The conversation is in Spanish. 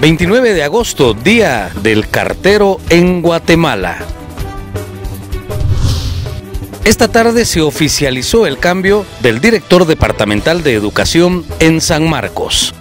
29 de agosto, Día del Cartero en Guatemala. Esta tarde se oficializó el cambio del director departamental de educación en San Marcos.